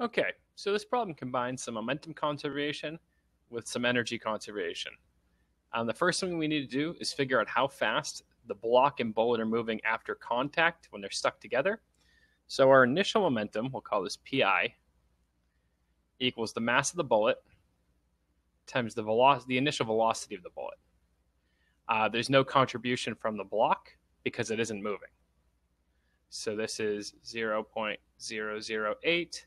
Okay, so this problem combines some momentum conservation with some energy conservation. Um, the first thing we need to do is figure out how fast the block and bullet are moving after contact when they're stuck together. So our initial momentum, we'll call this pi, equals the mass of the bullet times the the initial velocity of the bullet. Uh, there's no contribution from the block because it isn't moving. So this is 0.008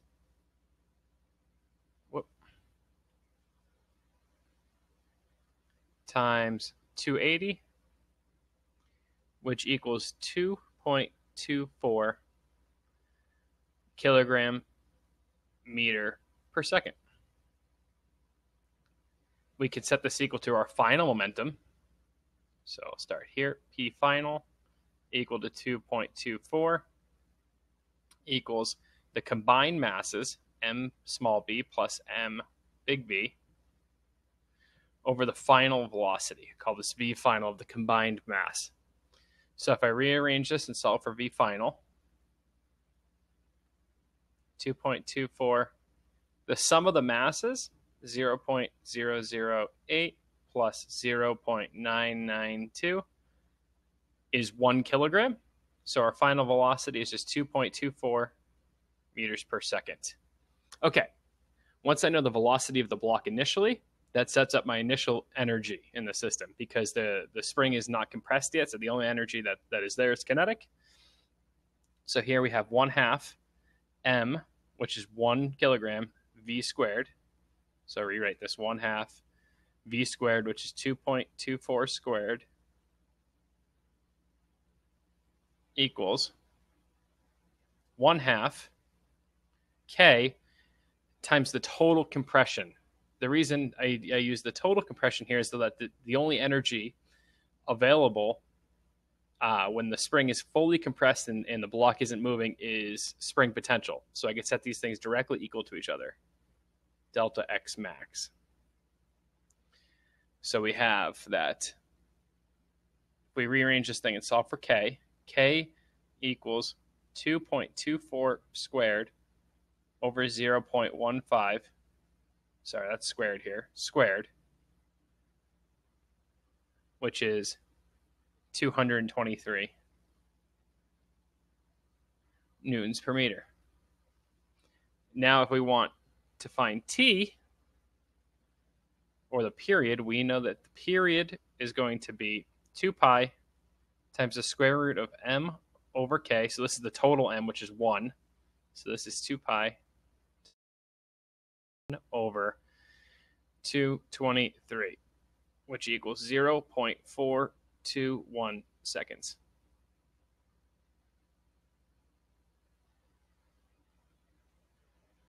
times 280, which equals 2.24 kilogram meter per second. We could set this equal to our final momentum. So I'll start here. P final equal to 2.24 equals the combined masses, m small b plus m big B, over the final velocity. I call this V final of the combined mass. So if I rearrange this and solve for V final, 2.24, the sum of the masses, 0.008 plus 0.992 is one kilogram. So our final velocity is just 2.24 meters per second. Okay, once I know the velocity of the block initially, that sets up my initial energy in the system because the, the spring is not compressed yet. So the only energy that, that is there is kinetic. So here we have one half m, which is one kilogram, v squared. So rewrite this one half v squared, which is 2.24 squared, equals 1 half k times the total compression. The reason I, I use the total compression here is so that the, the only energy available uh, when the spring is fully compressed and, and the block isn't moving is spring potential. So I can set these things directly equal to each other. Delta X max. So we have that if we rearrange this thing and solve for k, k equals 2.24 squared over 0.15. Sorry, that's squared here. Squared, which is 223 newtons per meter. Now, if we want to find t, or the period, we know that the period is going to be 2 pi times the square root of m over k. So this is the total m, which is 1. So this is 2 pi over 223, which equals 0.421 seconds.